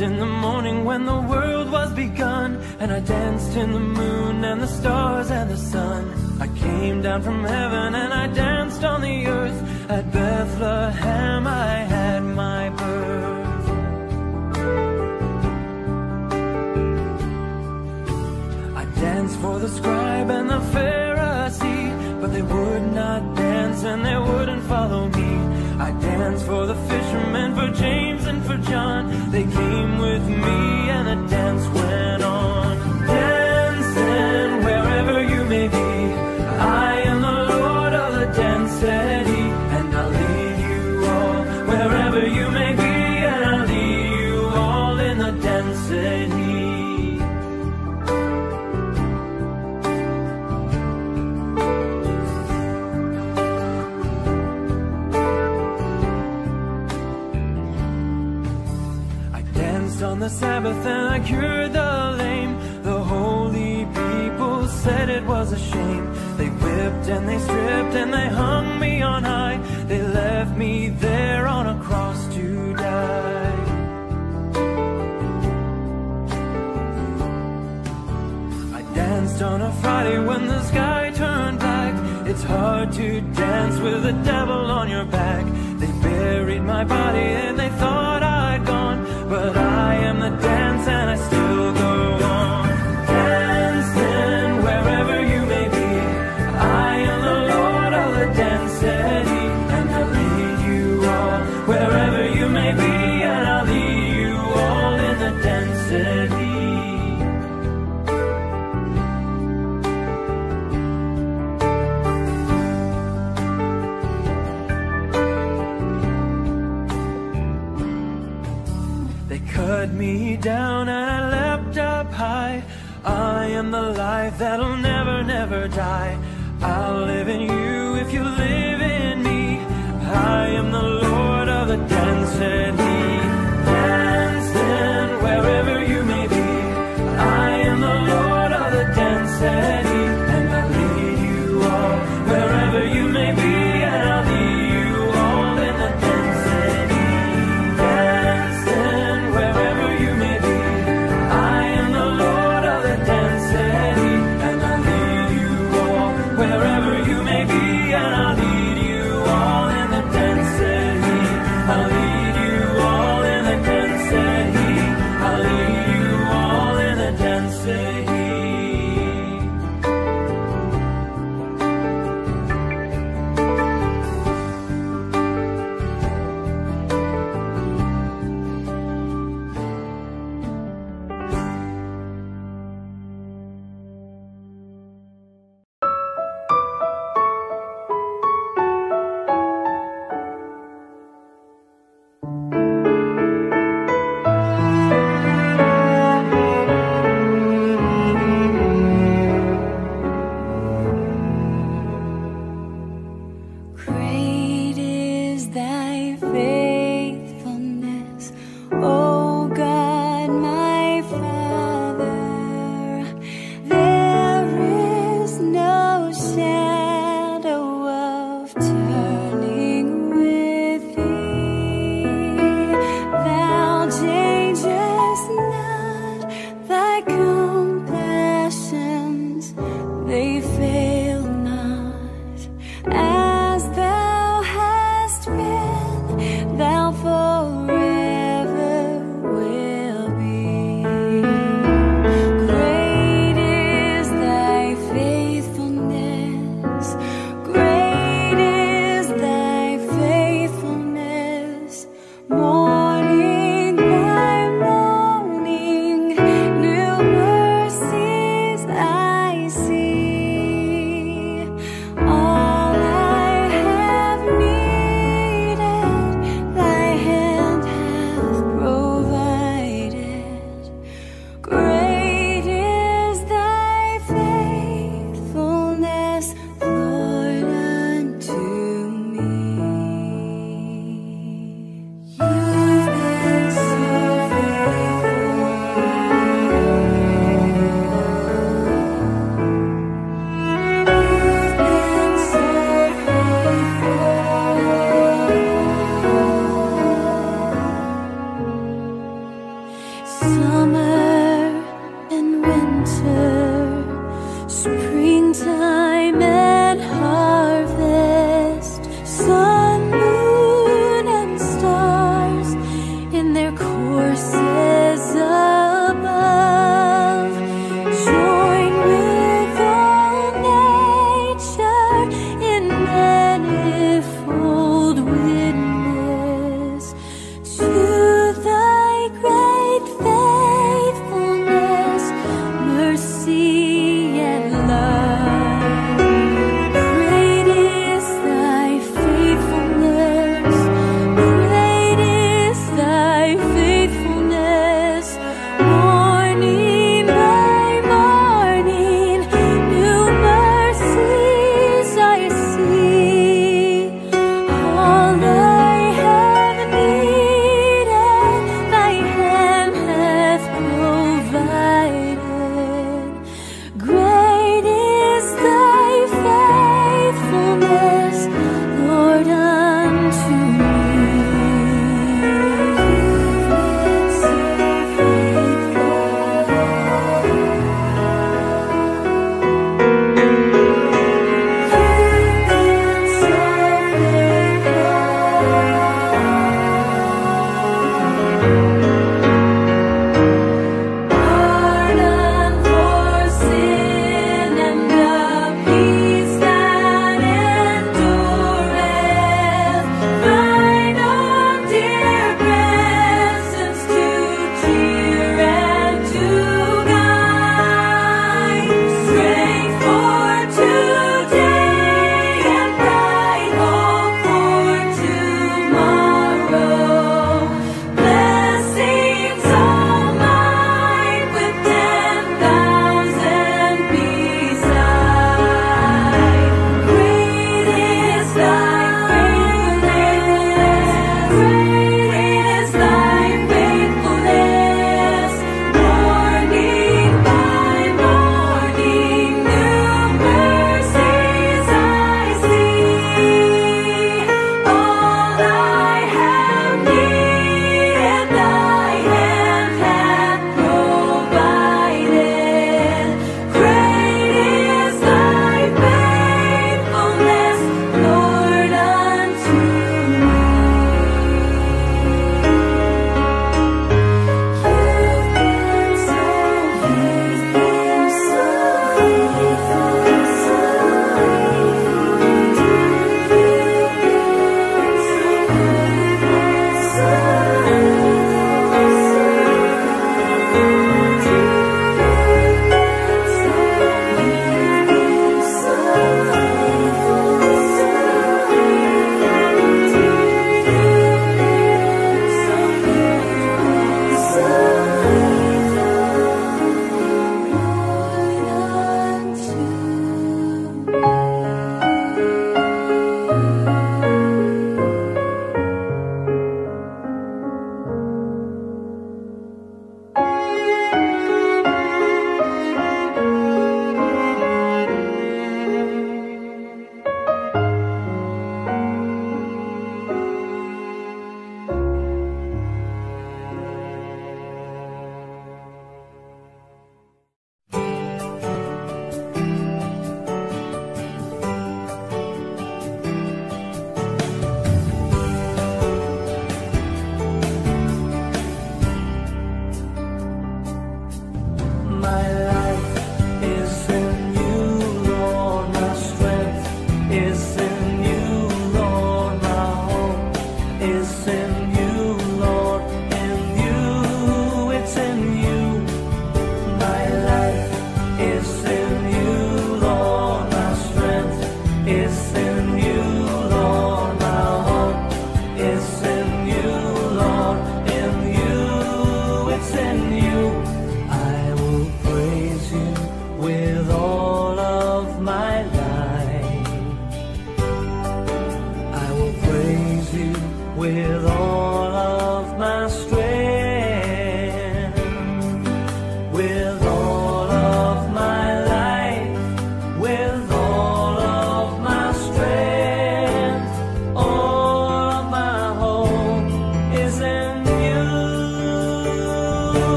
when the world was begun, and I danced in the moon and the stars and the sun. I came down from heaven and I danced on the earth. At Bethlehem I had my birth. I danced for the scribe and the Pharisee, but they would not dance and they wouldn't follow me. I danced for the fishermen, for James for John. They came with me and the Sabbath and I cured the lame. The holy people said it was a shame. They whipped and they stripped and they hung me on high. They left me there on a cross to die. I danced on a Friday when the sky turned black. It's hard to dance with the devil on your back. They buried my body and they thought I'd gone. But I am never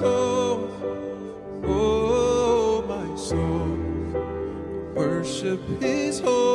soul, oh my soul. Worship His holy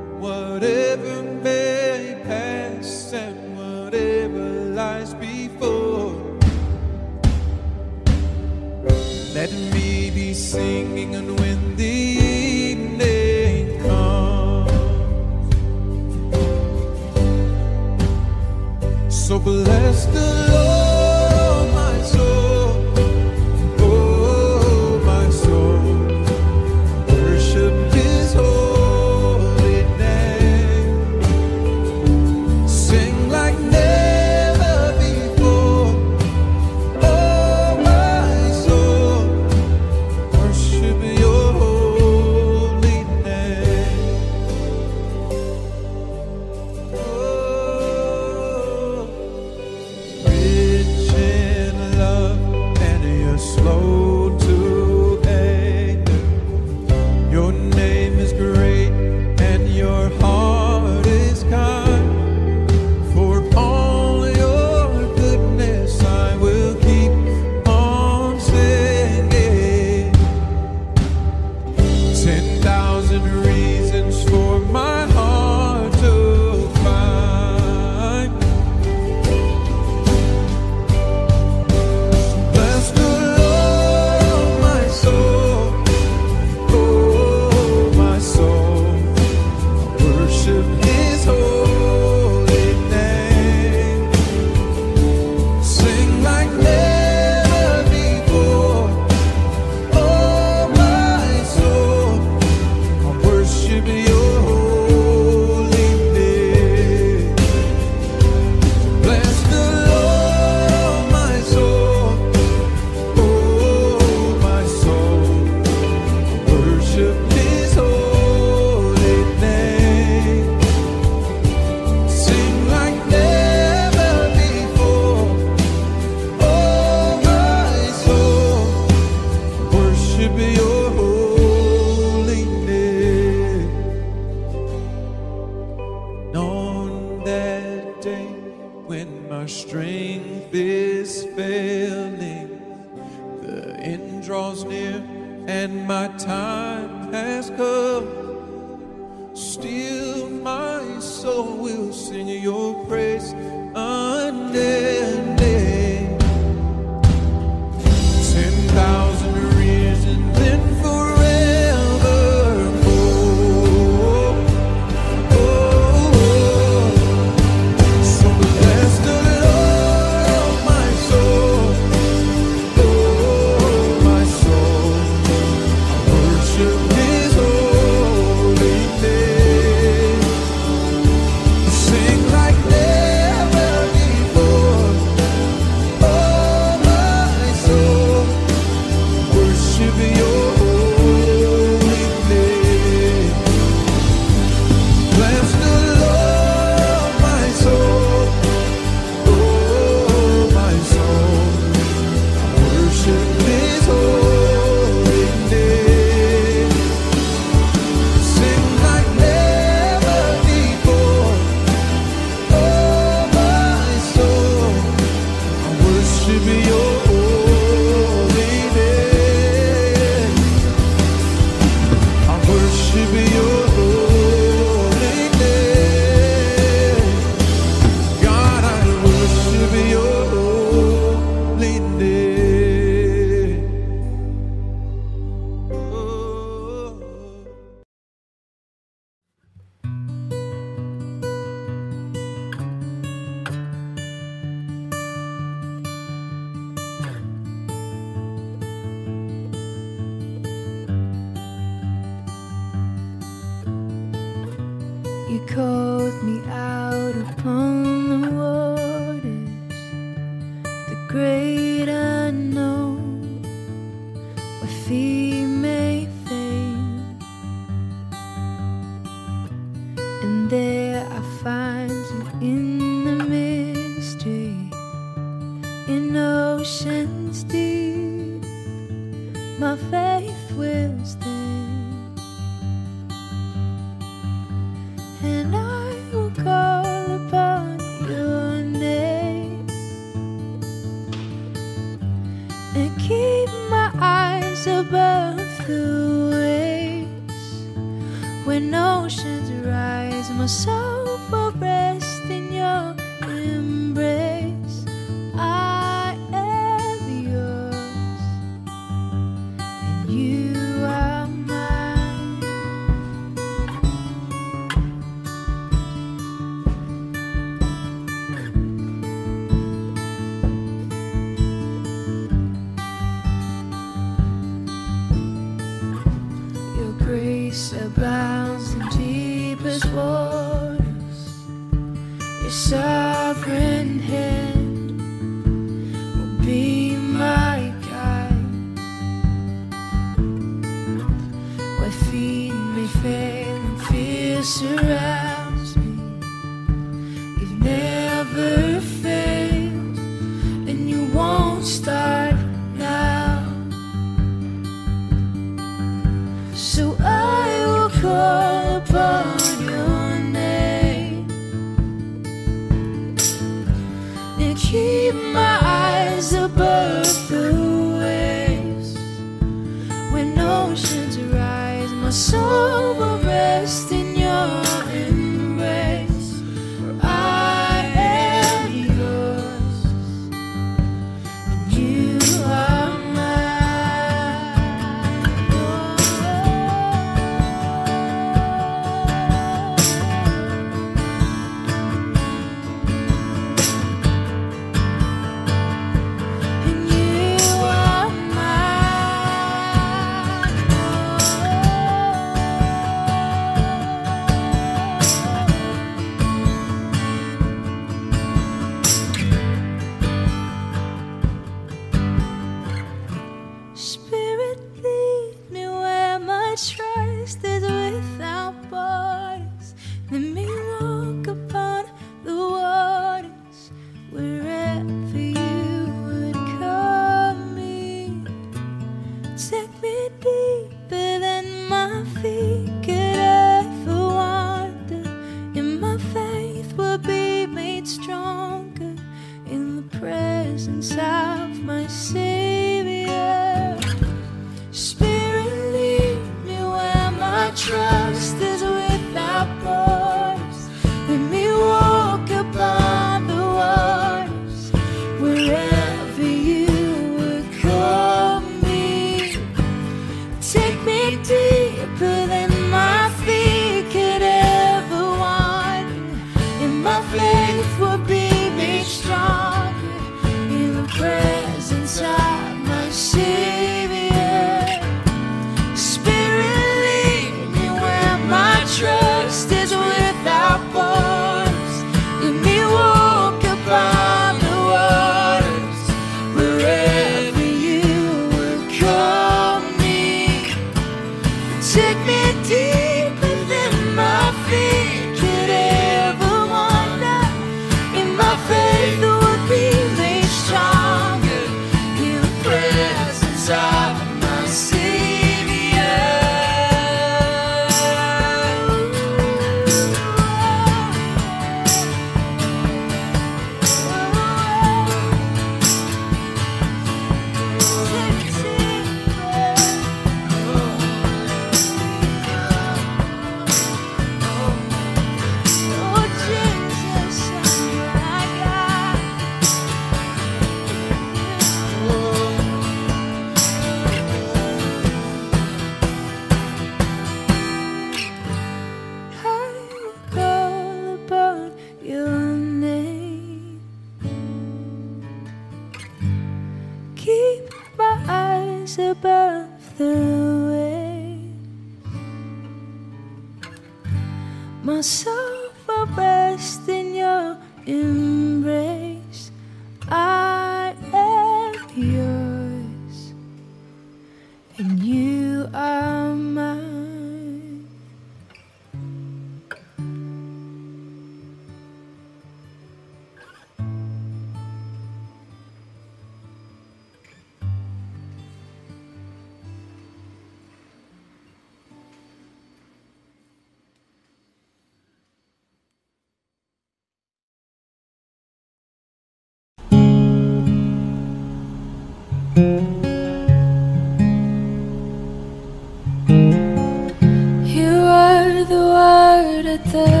the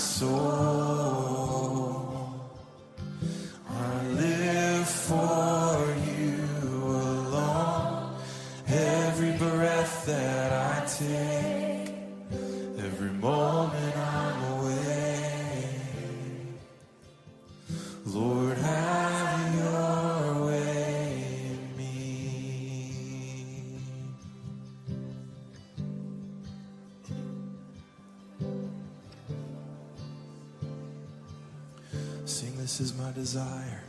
soul. Desire.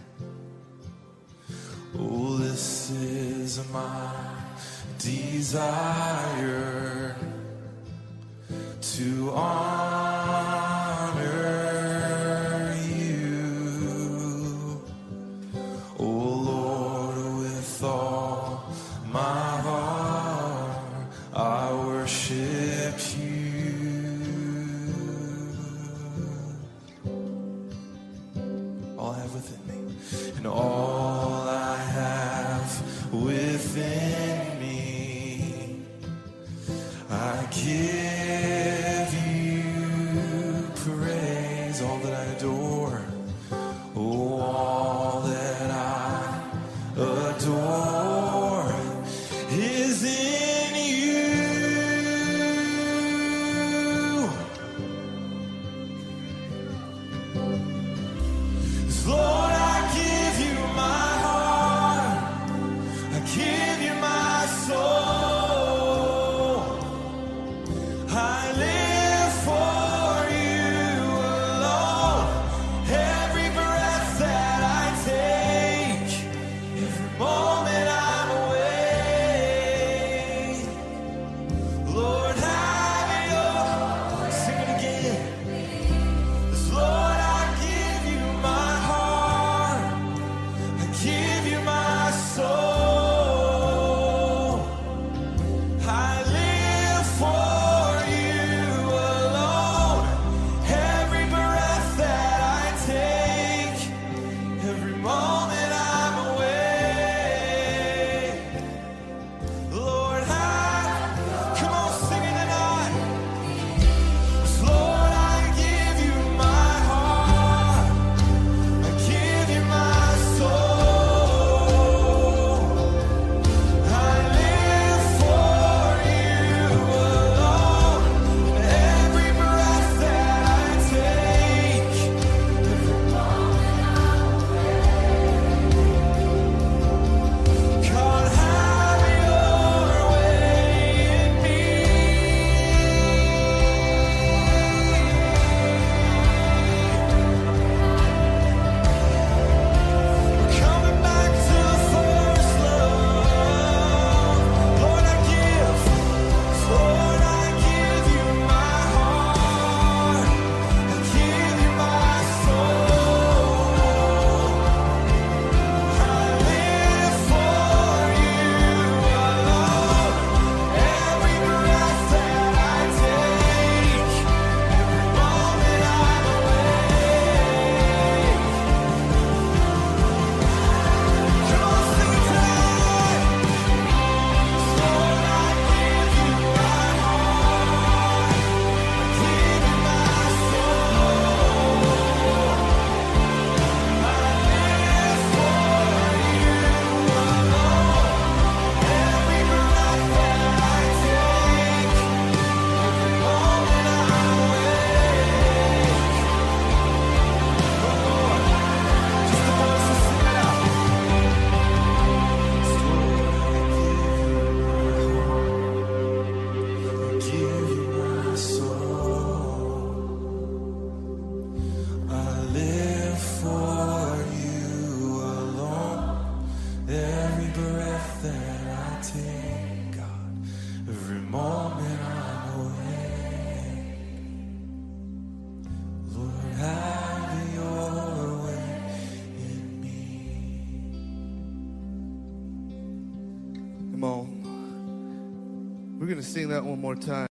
sing that one more time.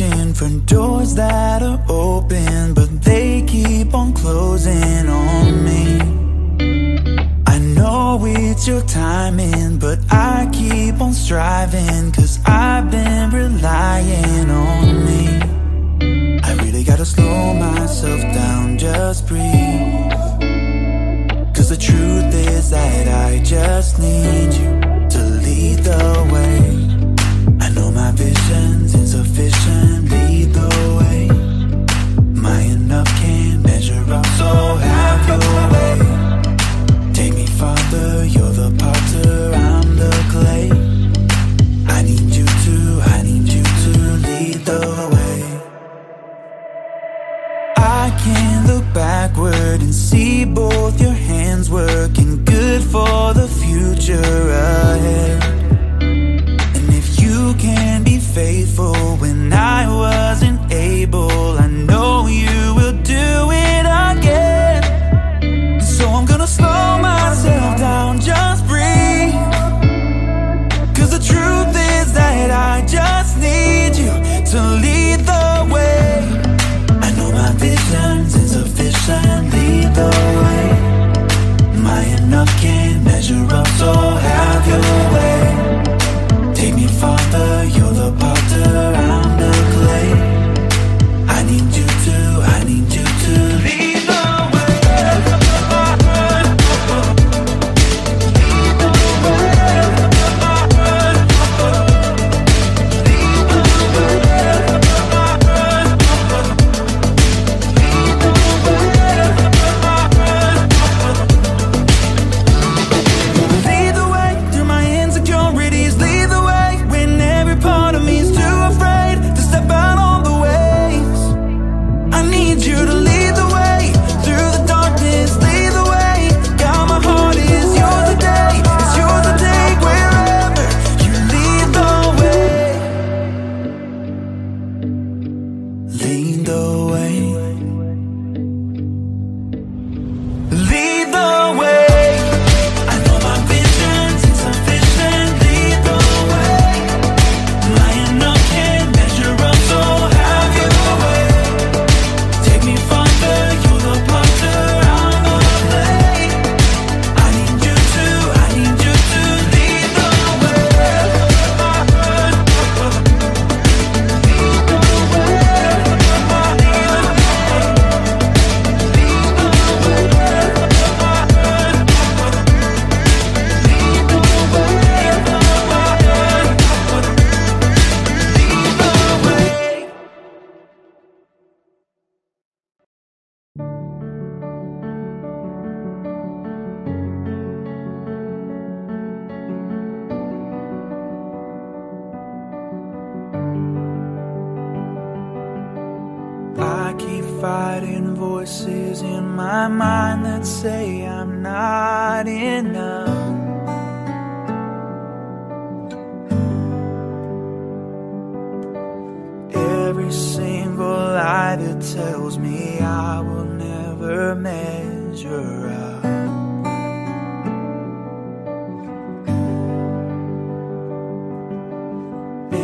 searching for doors that are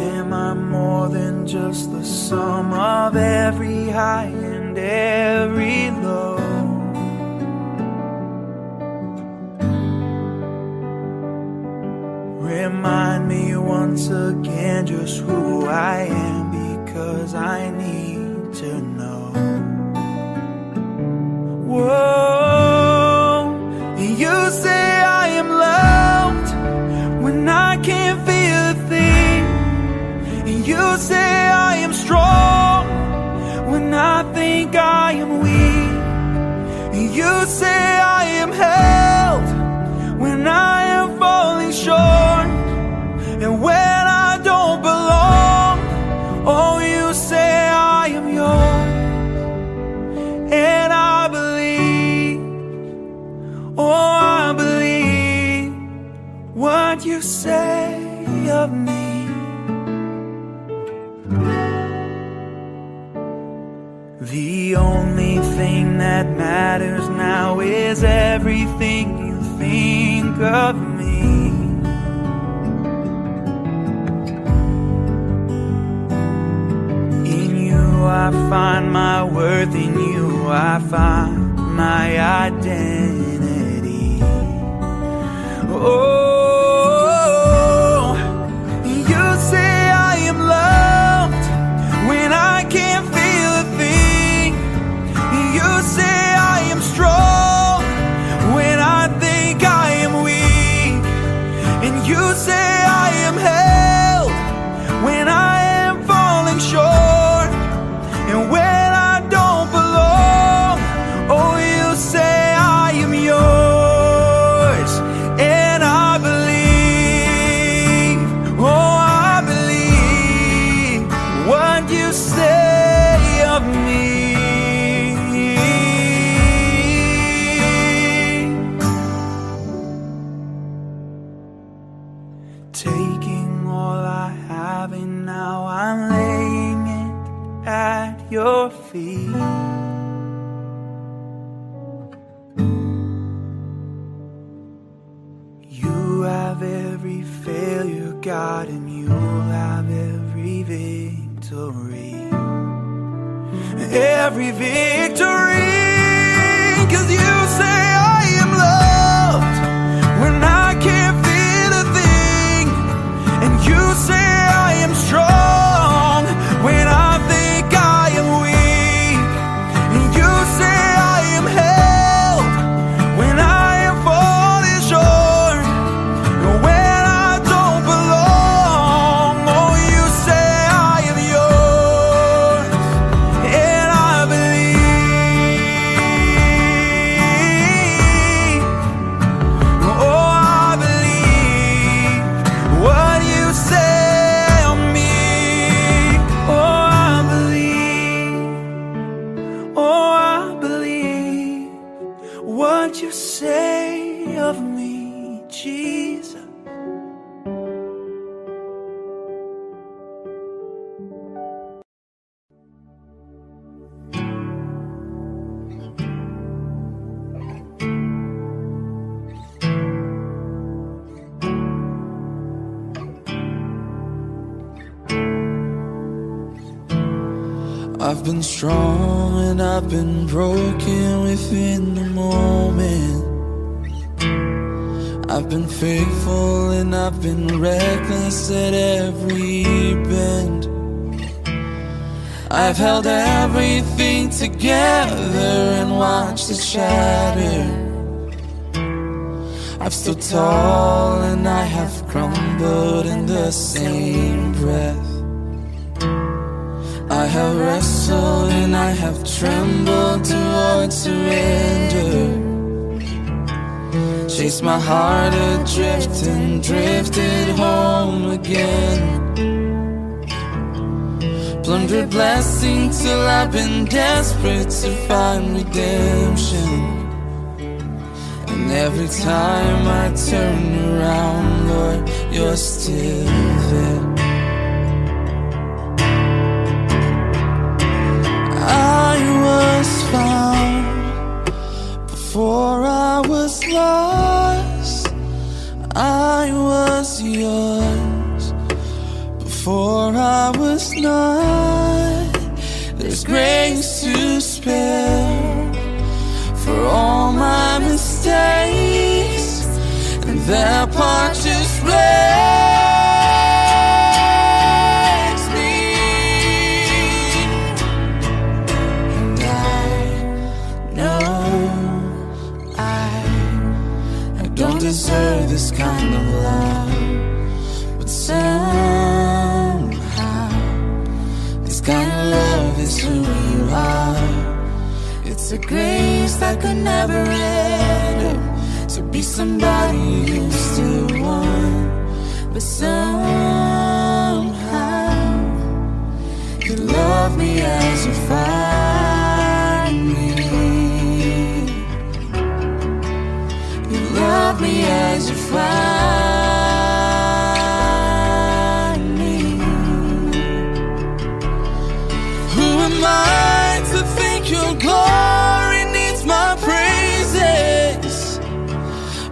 Am I more than just the sum of every high and every low? Remind me once again just who I am because I need to know. Whoa. that matters now is everything you think of me. In you I find my worth, in you I find my identity. Oh. Every victory, faithful and I've been reckless at every bend. I've held everything together and watched it shatter. I've stood tall and I have crumbled in the same breath. I have wrestled and I have trembled towards My heart adrift and drifted home again. Plundered blessing till I've been desperate to find redemption. And every time I turn around, Lord, you're still there. I was found before I was lost. I was yours before I was not. There's grace to spare for all my mistakes, and that part just breaks me. And I know I I don't deserve kind of love, but somehow this kind of love is who you are. It's a grace that could never end to be somebody you still want, but somehow you love me as you find love me as you find me. Who am I to think your glory needs my praises?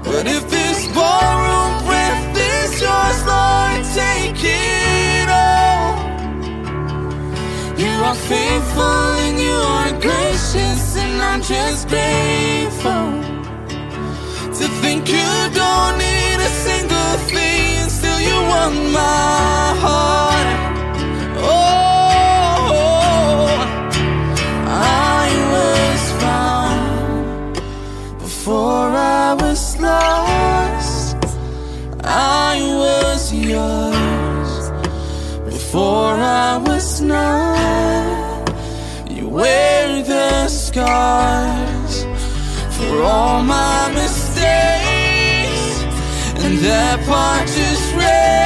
But if this ballroom breath is yours, Lord, take it all. You are faithful and you are gracious, and I'm just grateful you don't need a single thing, still you want my heart. Oh, I was found before I was lost. I was yours before I was not. You wear the scars for all my that part just wrecks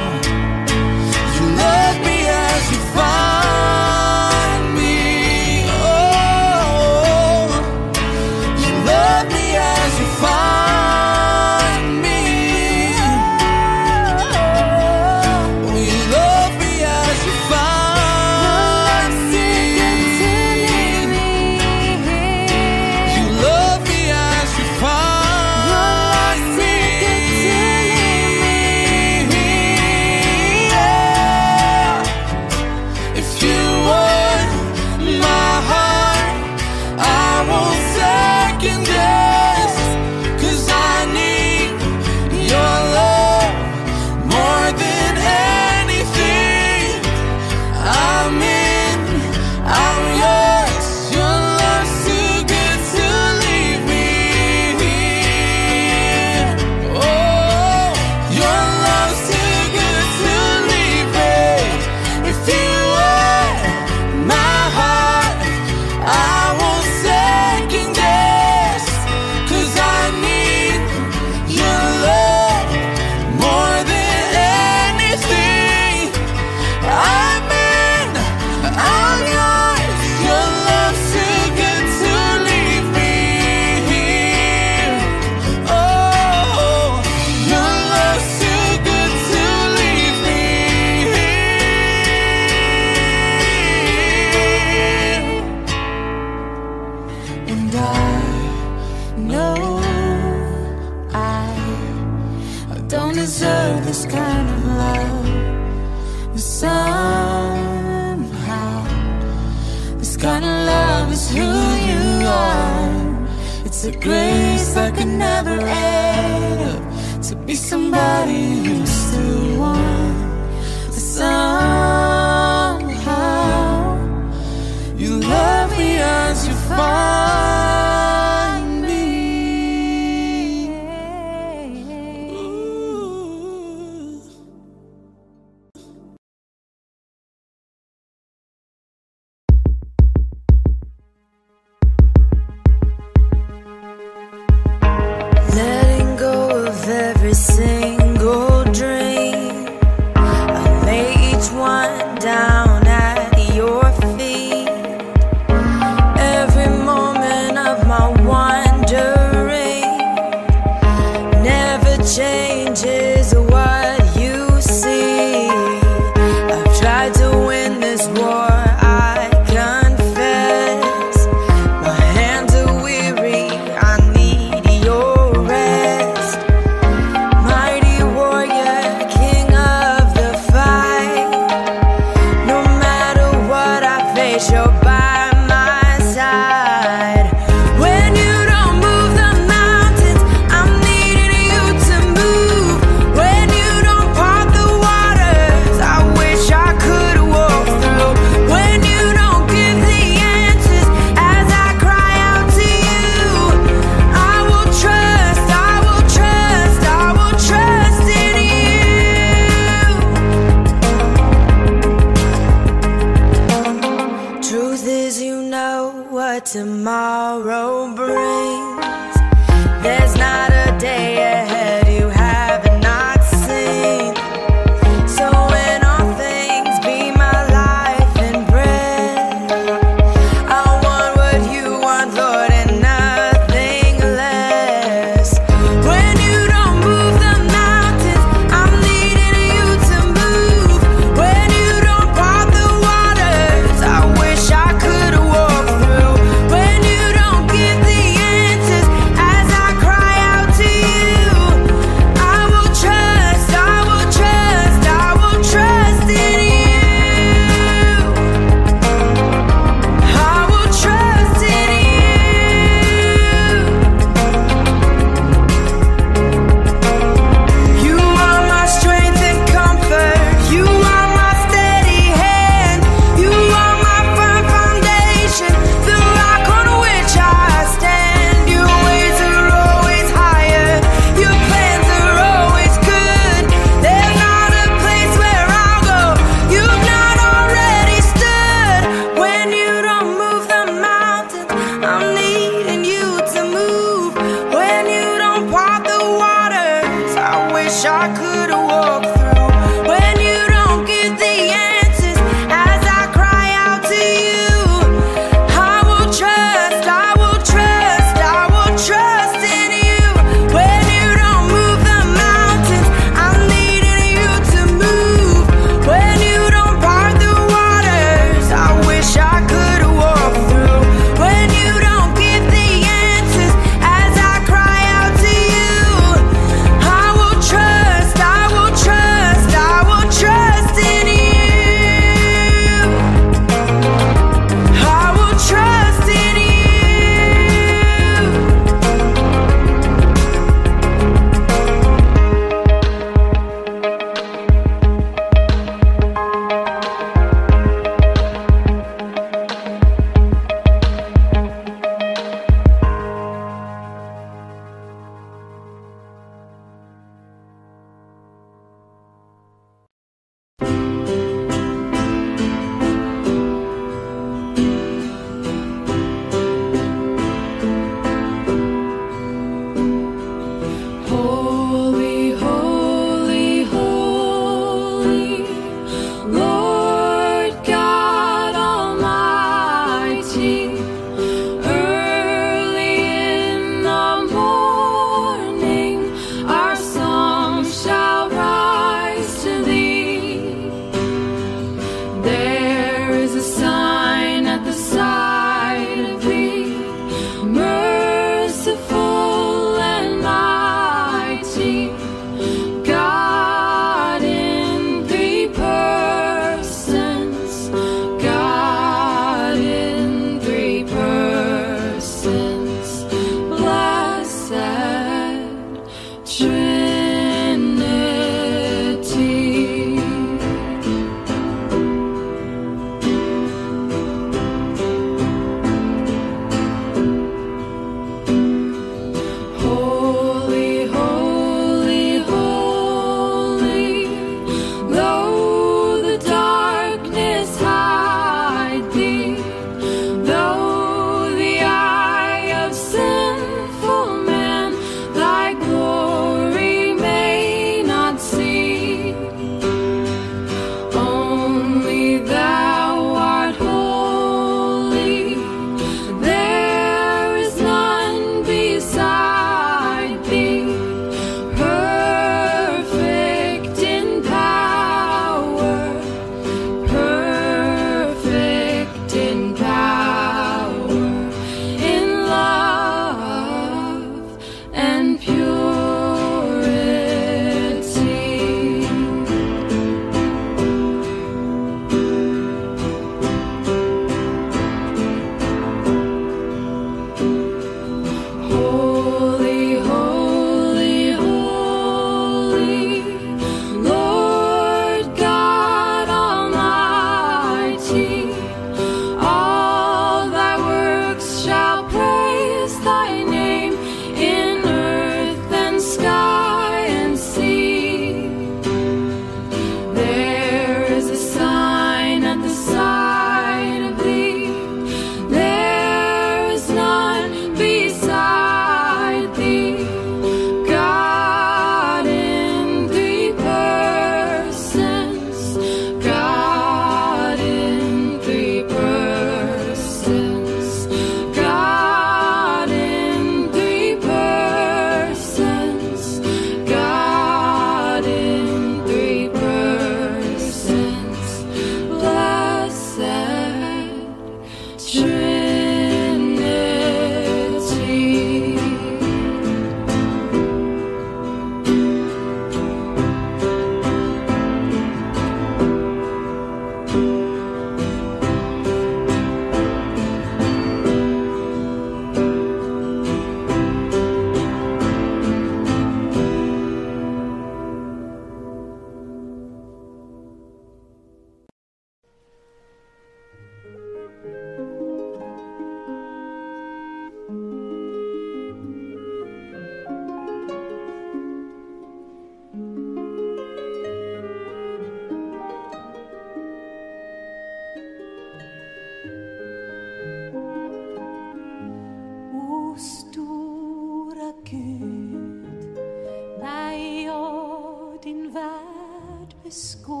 school.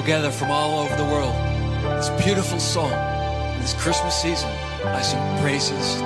together from all over the world. This beautiful song. This Christmas season, I sing praises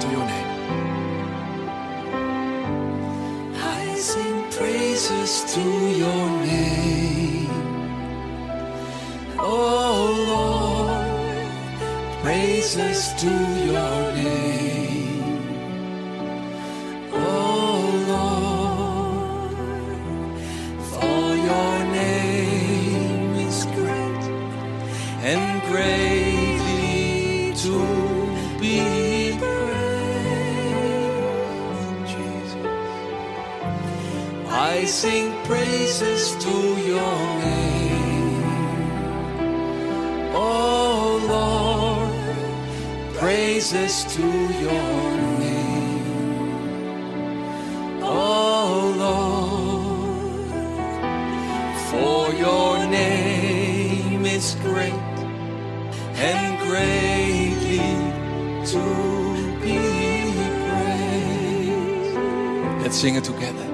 great and greatly to be praised. Let's sing it together.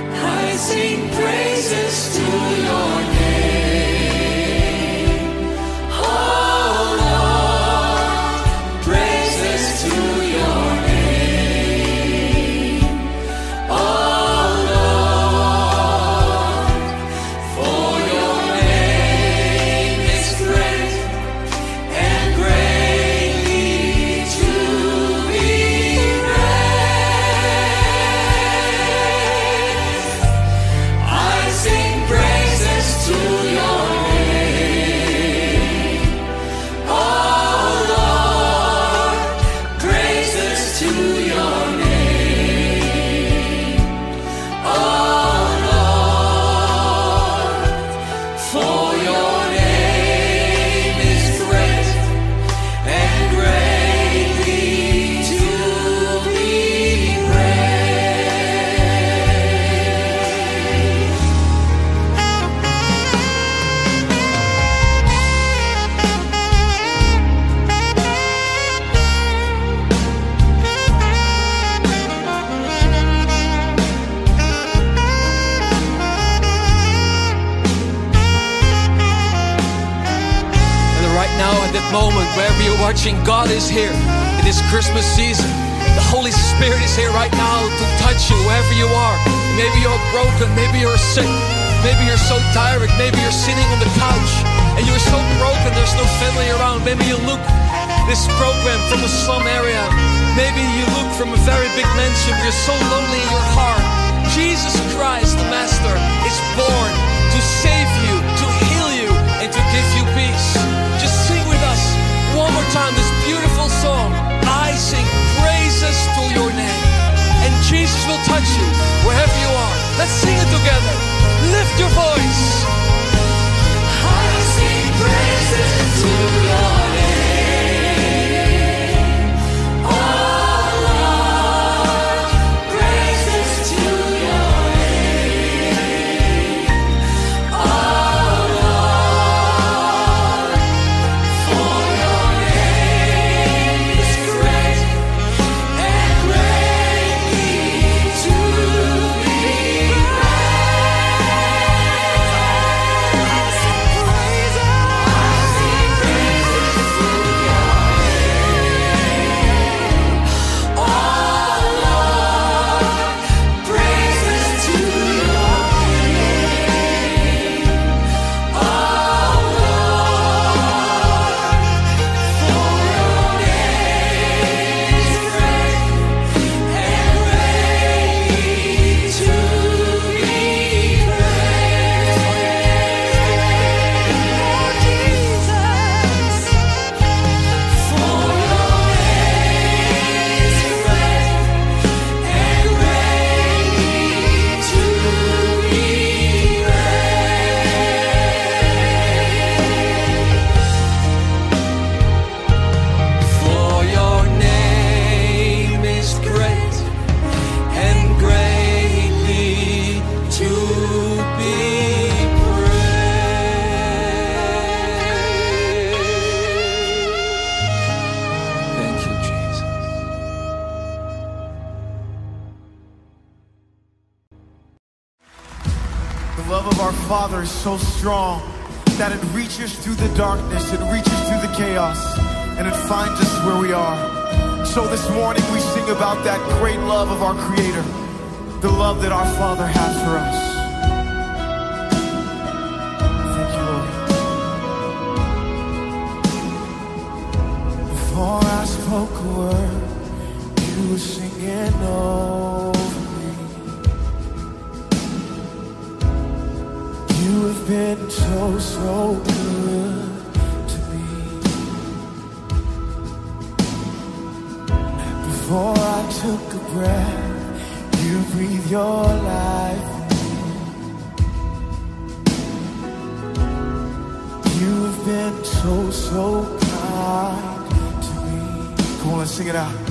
I sing God is here in this Christmas season. The Holy Spirit is here right now to touch you wherever you are. Maybe you're broken, maybe you're sick, maybe you're so tired, maybe you're sitting on the couch and you're so broken there's no family around. Maybe you look this program from a slum area. Maybe you look from a very big mansion. You're so lonely in your heart. Jesus Christ, the Master, is born to save you, to heal you, and to give you peace. Time this beautiful song. I sing praises to your name. And Jesus will touch you wherever you are. Let's sing it together. Lift your voice. I sing praises to your name, strong that it reaches through the darkness, it reaches through the chaos, and it finds us where we are. So this morning we sing about that great love of our Creator, the love that our Father has for us. So, good to me. Before I took a breath, you breathed your life. You have been so, so kind to me. Come on, let's sing it out.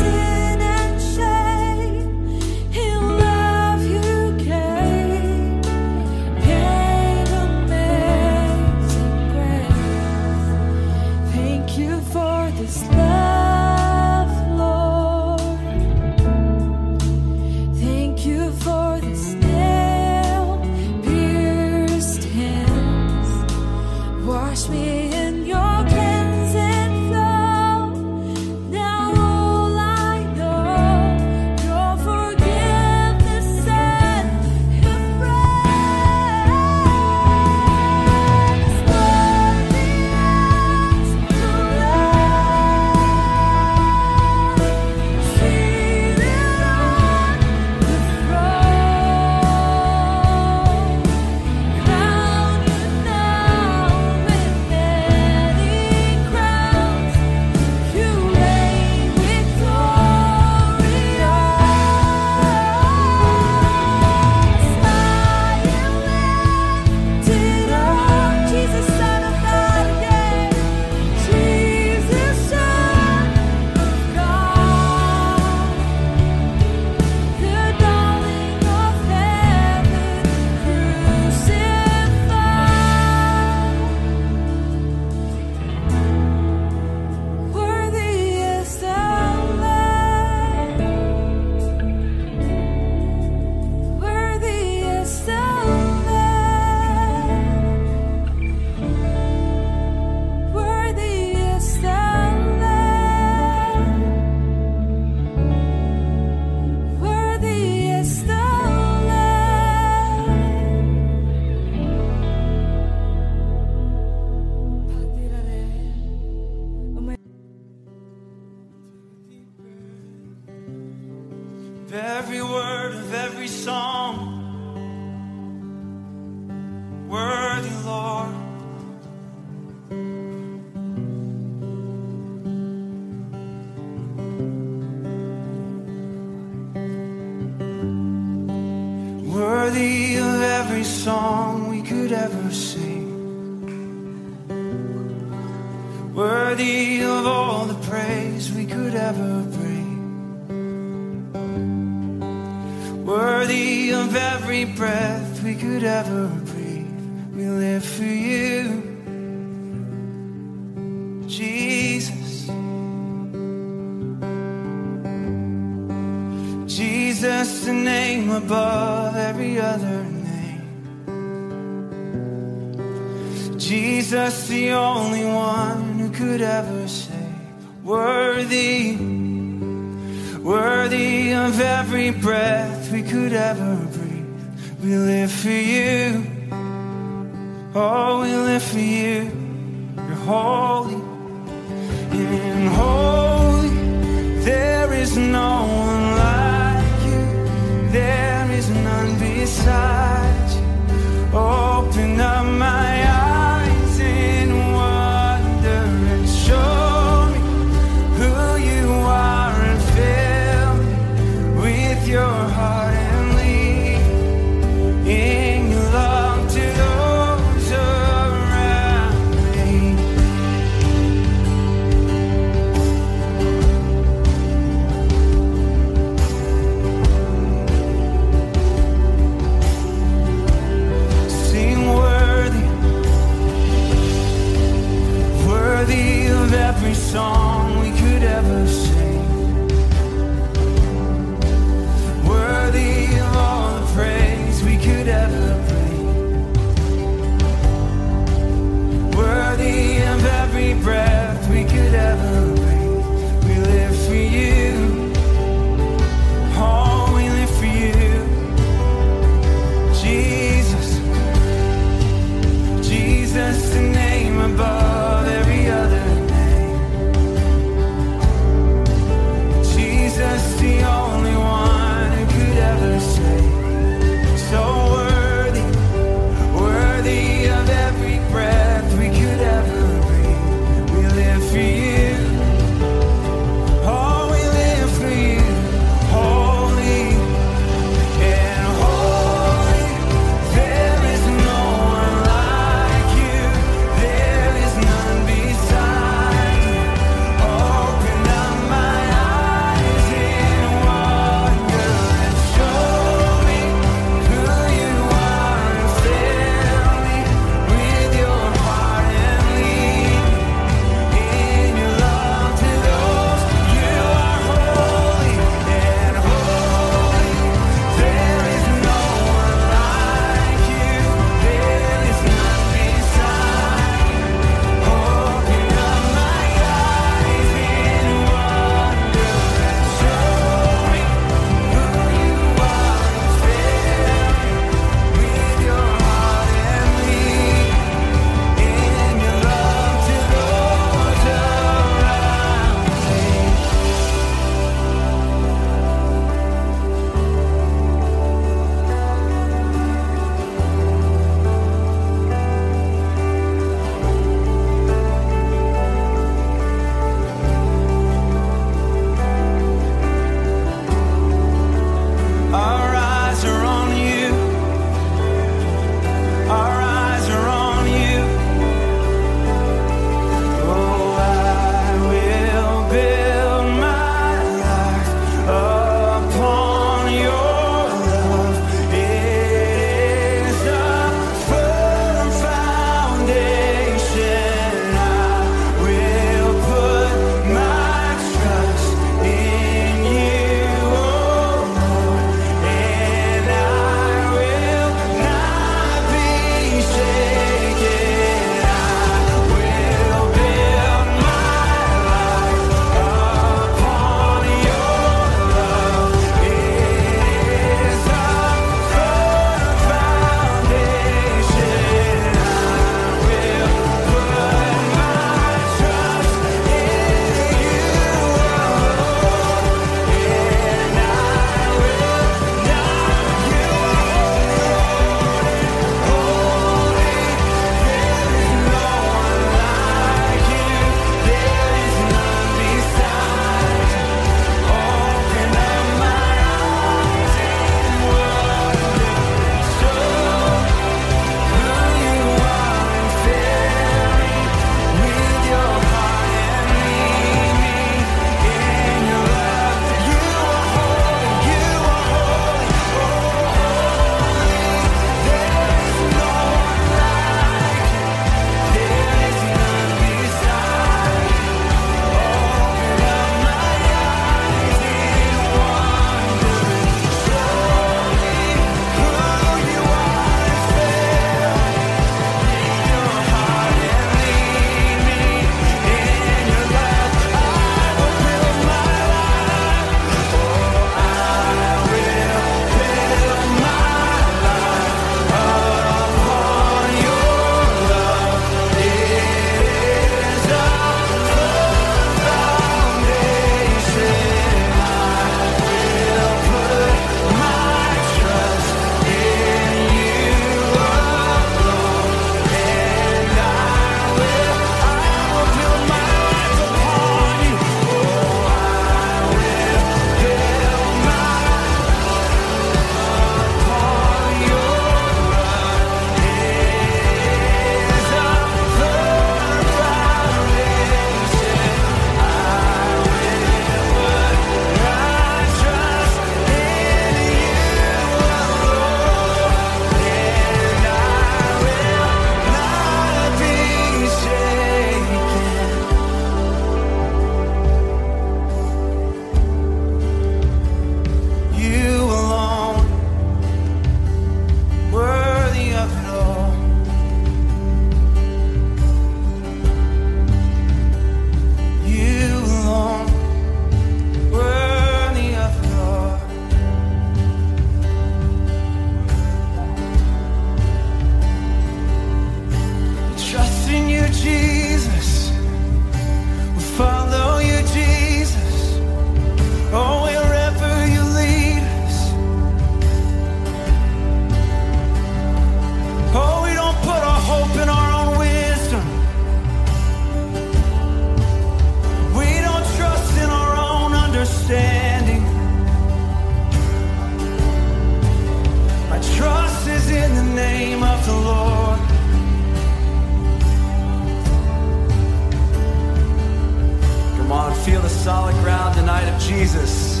around the night of Jesus.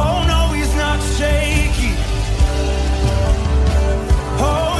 Oh no, he's not shaky. Oh